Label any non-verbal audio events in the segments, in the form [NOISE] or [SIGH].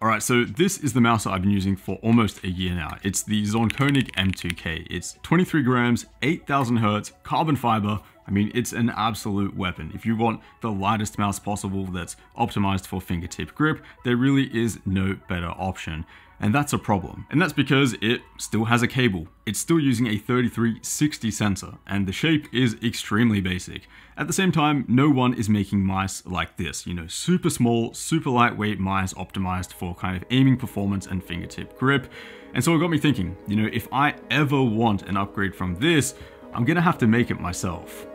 Alright, so this is the mouse that I've been using for almost a year now. It's the Zaunkoenig M2K. It's 23 grams, 8000 hertz, carbon fiber. I mean, it's an absolute weapon. If you want the lightest mouse possible that's optimized for fingertip grip, there really is no better option. And that's a problem. And that's because it still has a cable. It's still using a 3360 sensor, and the shape is extremely basic. At the same time, no one is making mice like this, you know, super small, super lightweight mice optimized for kind of aiming performance and fingertip grip. And so it got me thinking, you know, if I ever want an upgrade from this, I'm gonna have to make it myself.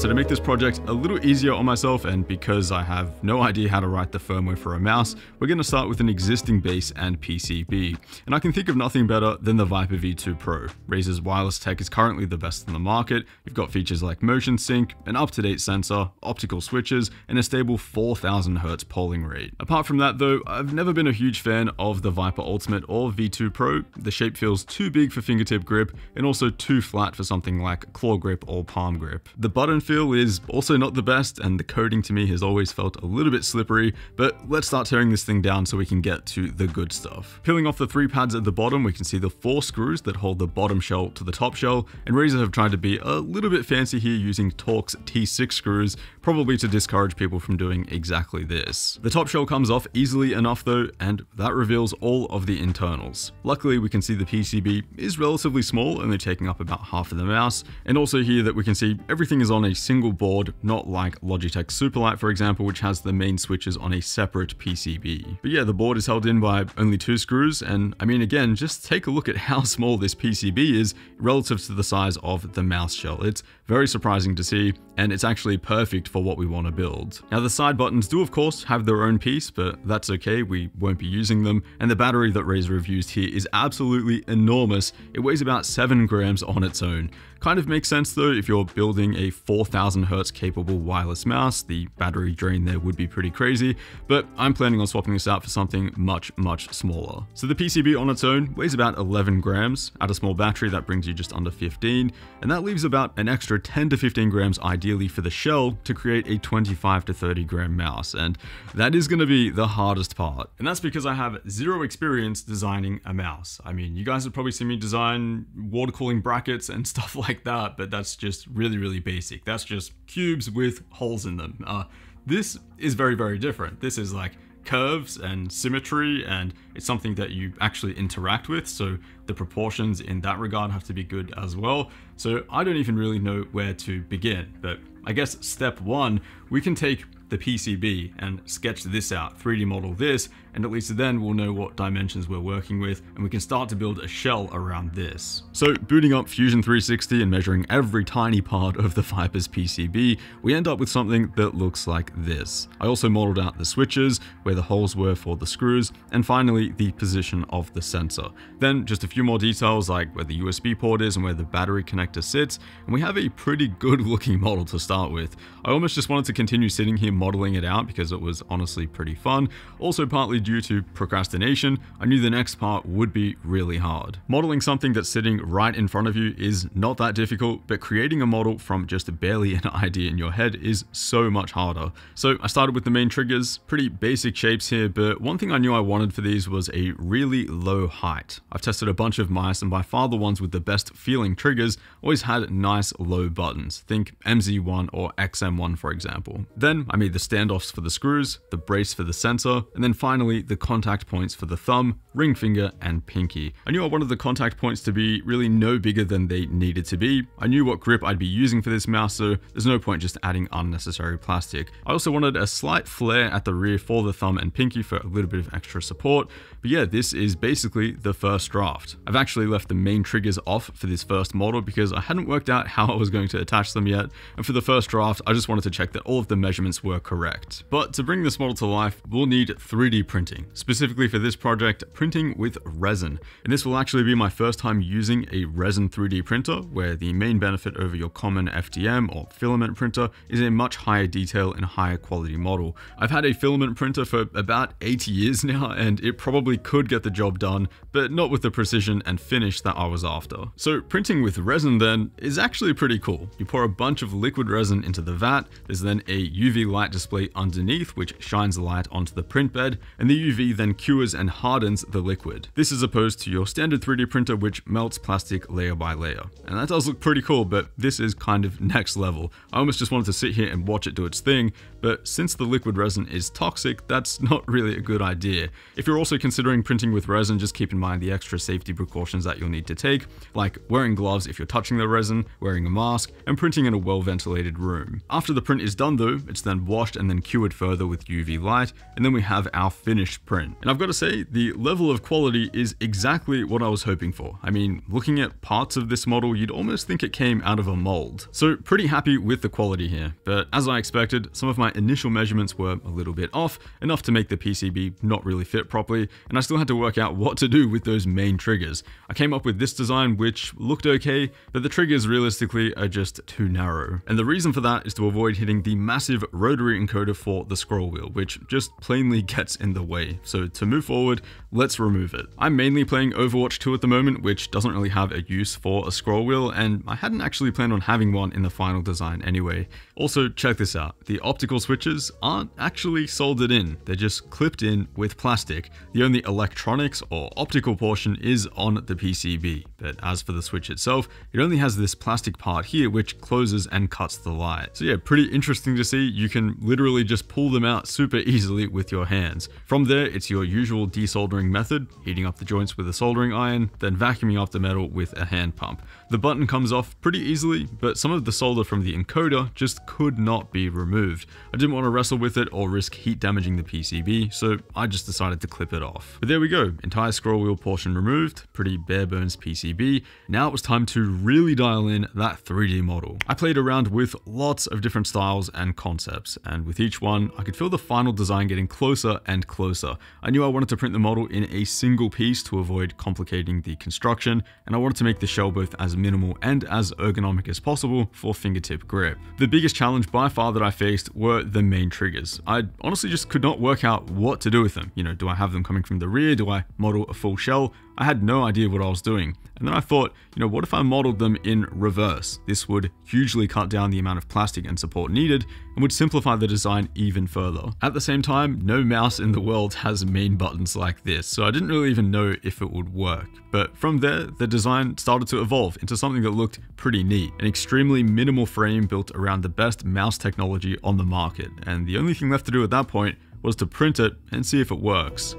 So to make this project a little easier on myself and because I have no idea how to write the firmware for a mouse, we're going to start with an existing base and PCB. And I can think of nothing better than the Viper V2 Pro. Razer's wireless tech is currently the best in the market. You've got features like motion sync, an up-to-date sensor, optical switches, and a stable 4000 Hz polling rate. Apart from that though, I've never been a huge fan of the Viper Ultimate or V2 Pro. The shape feels too big for fingertip grip and also too flat for something like claw grip or palm grip. The button feel is also not the best and the coding to me has always felt a little bit slippery, but let's start tearing this thing down so we can get to the good stuff. Peeling off the three pads at the bottom, we can see the four screws that hold the bottom shell to the top shell, and Razer have tried to be a little bit fancy here using Torx T6 screws, probably to discourage people from doing exactly this. The top shell comes off easily enough though, and that reveals all of the internals. Luckily, we can see the PCB is relatively small, only taking up about half of the mouse, and also here that we can see everything is on a single board, not like Logitech Superlight, for example, which has the main switches on a separate PCB. But yeah, the board is held in by only two screws, and I mean, again, just take a look at how [LAUGHS] small this PCB is relative to the size of the mouse shell. It's very surprising to see, and it's actually perfect for what we want to build. Now, the side buttons do, of course, have their own piece, but that's okay, we won't be using them, and the battery that Razer have used here is absolutely enormous. It weighs about 7 grams on its own. Kind of makes sense though if you're building a 4000 Hz capable wireless mouse, the battery drain there would be pretty crazy, but I'm planning on swapping this out for something much, much smaller. So the PCB on its own weighs about 11 grams, add a small battery that brings you just under 15, and that leaves about an extra 10 to 15 grams ideally for the shell to create a 25 to 30 gram mouse, and that is going to be the hardest part. And that's because I have zero experience designing a mouse. I mean, you guys have probably seen me design water cooling brackets and [LAUGHS] stuff like like that, but that's just really, really basic. That's just cubes with holes in them. Uh, this is very, very different. This is like curves and symmetry and it's something that you actually interact with so the proportions in that regard have to be good as well. So I don't even really know where to begin but I guess step one we can take the PCB and sketch this out, 3D model this, and at least then we'll know what dimensions we're working with, and we can start to build a shell around this. So booting up Fusion 360 and measuring every tiny part of the Viper's PCB, we end up with something that looks like this. I also modeled out the switches, where the holes were for the screws, and finally the position of the sensor. Then just a few more details like where the USB port is and where the battery connector sits, and we have a pretty good looking [LAUGHS] model to start with. I almost just wanted to continue sitting here modeling it out because it was honestly pretty fun. Also partly due to procrastination, I knew the next part would be really hard. Modeling something that's sitting right in front of you is not that difficult, but creating a model from just barely an [LAUGHS] idea in your head is so much harder. So I started with the main triggers, pretty basic shapes here, but one thing I knew I wanted for these was a really low height. I've tested a bunch of mice and by far the ones with the best feeling triggers always had nice low buttons. Think MZ1 or XM1 for example. Then I made the standoffs for the screws, the brace for the sensor, and then finally the contact points for the thumb, ring finger, and pinky. I knew I wanted the contact points to be really no bigger than they needed to be. I knew what grip I'd be using for this mouse, so there's no point just adding unnecessary plastic. I also wanted a slight flare at the rear for the thumb and pinky for a little bit of extra support, but yeah, this is basically the first draft. I've actually left the main triggers off for this first model because I hadn't worked out how I was going to attach them yet, and for the first draft, I just wanted to check that all of the measurements were correct. But to bring this model to life, we'll need 3D printing. Specifically for this project, printing with resin. And this will actually be my first time using a resin 3D printer, where the main benefit over your common FDM or filament printer is a much higher detail and higher quality model. I've had a filament printer for about 80 years [LAUGHS] now, and it probably could get the job done, but not with the precision and finish that I was after. So printing with resin then is actually pretty cool. You pour a bunch of liquid resin into the vat, there's then a UV light display underneath which shines light onto the print bed, and the UV then cures and hardens the liquid. This is opposed to your standard 3D printer which melts plastic layer by layer. And that does look pretty cool, but this is kind of next level. I almost just wanted to sit here and watch it do its thing, but since the liquid resin is toxic, that's [LAUGHS] not really a good idea. If you're also considering printing with resin, just keep in mind the extra safety precautions that you'll need to take, like wearing gloves if you're touching the resin, wearing a mask, and printing in a well-ventilated room. After the print is done though, it's then washed and then cured further with UV light, and then we have our finished print. And I've got to say, the level of quality is exactly what I was hoping for. I mean, looking at parts of this model, you'd almost think it came out of a mold. So pretty happy with the quality here, but as I expected, some of my initial measurements were a little bit off, enough to make the PCB not really fit properly, and I still had to work out what to do with those main triggers. I came up with this design which looked okay, but the triggers realistically are just too narrow. And the reason for that is to avoid hitting the massive rotary encoder for the scroll wheel, which just plainly [LAUGHS] gets in the way. So to move forward, let's remove it. I'm mainly playing Overwatch 2 at the moment, which doesn't really have a use for a scroll wheel, and I hadn't actually planned on having one in the final design anyway. Also, check this out. The optical switches aren't actually soldered in, they're just clipped in with plastic. The only electronics or optical portion is on the PCB, but as for the switch itself, it only has this plastic part here which closes and cuts the light. So yeah, pretty interesting to see. You can literally just pull them out super easily with your hands. From there, it's your usual desoldering method, heating up the joints with a soldering iron, then vacuuming off the metal with a hand pump. The button comes off pretty easily, but some of the solder from the encoder just could not be removed. I didn't want to wrestle with it or risk heat damaging the PCB, so I just decided to clip it off. But there we go, entire scroll wheel portion removed, pretty bare bones PCB. Now it was time to really dial in that 3D model. I played around with lots of different styles and concepts, and with each one, I could feel the final design getting closer and closer. I knew I wanted to print the model in a single piece to avoid complicating the construction, and I wanted to make the shell both as minimal and as ergonomic as possible for fingertip grip. The biggest challenge by far that I faced were the main triggers. I honestly just could not work out what to do with them. You know, do I have them coming from the rear? Do I model a full shell? I had no idea what I was doing. And then I thought, you know, what if I modeled them in reverse? This would hugely cut down the amount of plastic and support needed and would simplify the design even further. At the same time, no mouse in the world has main buttons like this, so I didn't really even know if it would work. But from there, the design started to evolve into something that looked pretty neat. An extremely minimal frame built around the best mouse technology on the market, and the only thing left to do at that point was to print it and see if it works.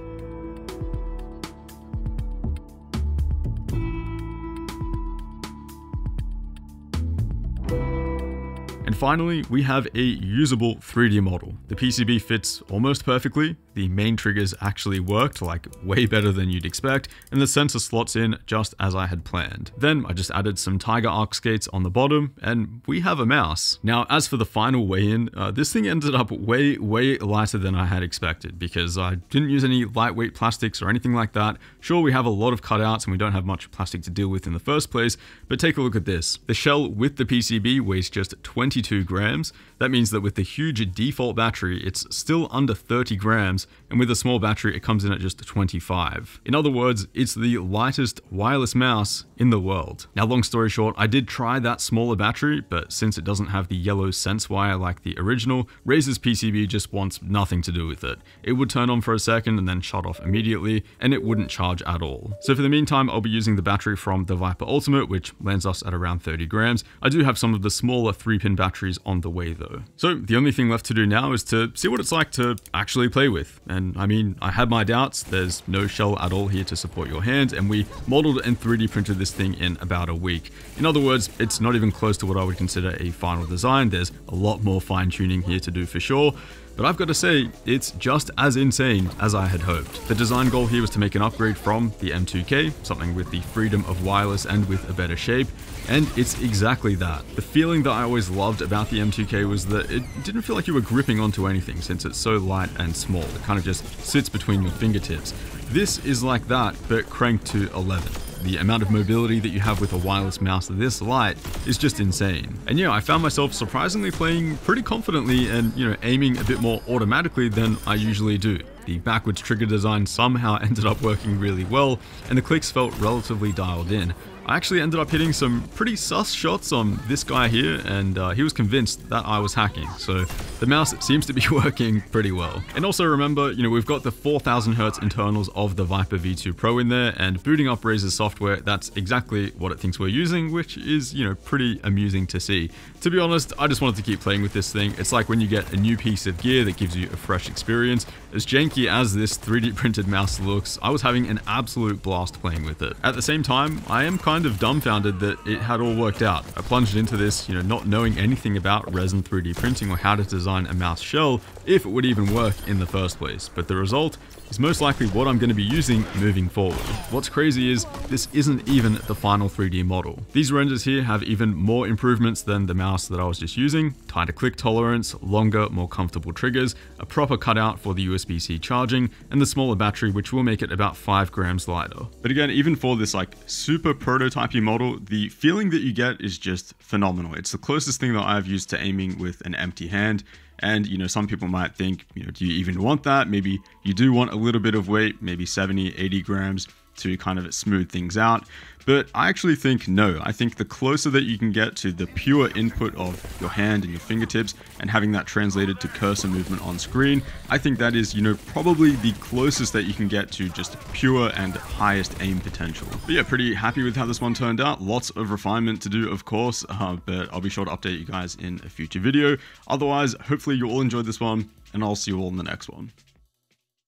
And finally, we have a usable 3D model. The PCB fits almost perfectly, the main triggers actually worked, like way better than you'd expect, and the sensor slots in just as I had planned. Then I just added some Tiger Arc skates on the bottom, and we have a mouse. Now, as for the final weigh-in, uh, this thing ended up way, way lighter than I had expected, because I didn't use any lightweight plastics or anything like that. Sure, we have a lot of cutouts and we don't have much plastic to deal with in the first place, but take a look at this. The shell with the PCB weighs just 22 grams. That means that with the huge default battery, it's still under 30 grams, and with a small battery, it comes in at just 25. In other words, it's the lightest wireless mouse in the world. Now, long story short, I did try that smaller battery, but since it doesn't have the yellow sense wire like the original, Razer's PCB just wants nothing to do with it. It would turn on for a second and then shut off immediately, and it wouldn't charge at all. So for the meantime, I'll be using the battery from the Viper Ultimate, which lands us at around 30 grams. I do have some of the smaller 3-pin batteries on the way though. So the only thing left to do now is to see what it's like to actually play with. And I mean, I had my doubts, there's no shell at all here to support your hand, and we modeled and 3D printed this thing in about a week. In other words, it's not even close to what I would consider a final design, there's a lot more fine tuning here to do for sure, but I've got to say, it's just as insane as I had hoped. The design goal here was to make an upgrade from the M2K, something with the freedom of wireless and with a better shape, and it's exactly that. The feeling that I always loved about the M2K was that it didn't feel like you were gripping onto anything since it's so light and small. It kind of just sits between your fingertips. This is like that, but cranked to 11 the amount of mobility that you have with a wireless mouse this light is just insane. And yeah, I found myself surprisingly playing pretty confidently and, you know, aiming a bit more automatically than I usually do. The backwards trigger design somehow [LAUGHS] ended up working really well, and the clicks felt relatively dialed in. I actually ended up hitting some pretty sus shots on this guy here, and uh, he was convinced that I was hacking, so the mouse seems to be [LAUGHS] working pretty well. And also remember, you know, we've got the 4000 Hz internals of the Viper V2 Pro in there, and booting up Razer's software, that's exactly what it thinks we're using, which is, you know, pretty amusing to see. To be honest, I just wanted to keep playing with this thing. It's like when you get a new piece of gear that gives you a fresh experience. As janky as this 3D printed mouse looks, I was having an absolute blast playing with it. At the same time, I am kind kind of dumbfounded that it had all worked out. I plunged into this, you know, not knowing anything about resin 3D printing or how to design a mouse shell, if it would even work in the first place. But the result is most likely what I'm going to be using moving forward. What's crazy is this isn't even the final 3D model. These renders here have even more improvements than the mouse that I was just using, tighter click tolerance, longer, more comfortable triggers, a proper cutout for the USB-C charging, and the smaller battery which will make it about 5 grams lighter. But again, even for this like super prototypey model, the feeling that you get is just phenomenal. It's the closest thing that I've used to aiming with an empty hand, and, you know, some people might think, you know, do you even want that? Maybe you do want a little bit of weight, maybe 70, 80 grams to kind of smooth things out. But I actually think no. I think the closer that you can get to the pure input of your hand and your fingertips and having that translated to cursor movement on screen, I think that is, you know, probably the closest that you can get to just pure and highest aim potential. But yeah, pretty happy with how this one turned out. Lots of refinement to do, of course, uh, but I'll be sure to update you guys in a future video. Otherwise, hopefully you all enjoyed this one, and I'll see you all in the next one.